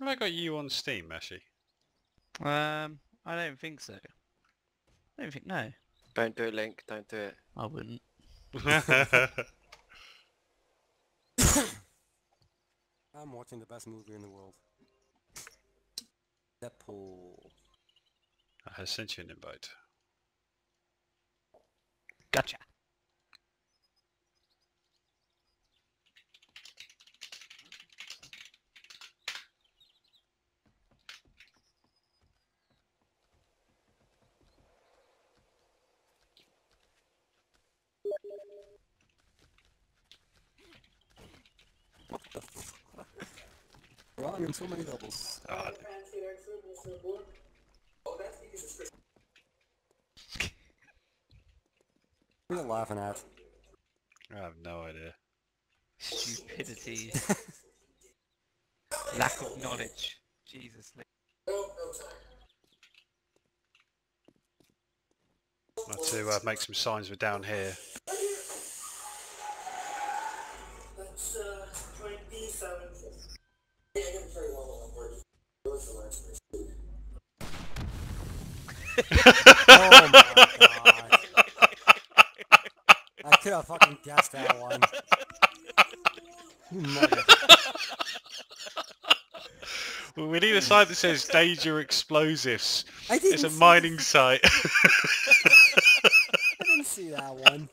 Have I got you on Steam, Meshy? Um, I don't think so. I don't think no. Don't do it, Link. Don't do it. I wouldn't. I'm watching the best movie in the world. Deadpool. I sent you an invite. Gotcha. Wrong in so many doubles. Oh, What are you laughing at? I have no idea. Stupidity. Lack of knowledge. Jesus. Lee. I have to uh, make some signs we're down here. Oh my god. I could have fucking guessed that one. Well, we need a sign that says danger explosives. I didn't It's a mining site. I didn't see that one.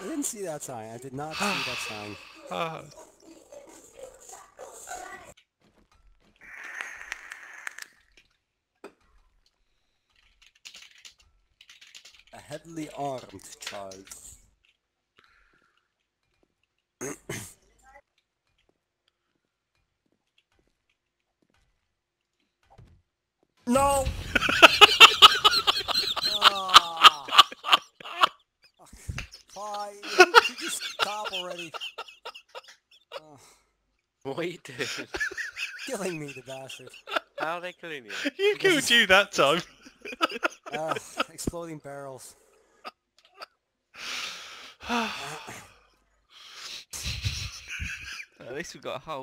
I didn't see that sign. I did not see that sign. Ah. A heavily armed child. no! Ah. Fine. You just stop already. Oh, What are you doing? killing me, the bastard. How are they killing you? You killed you that time. Ah, exploding barrels. At least we got a hole.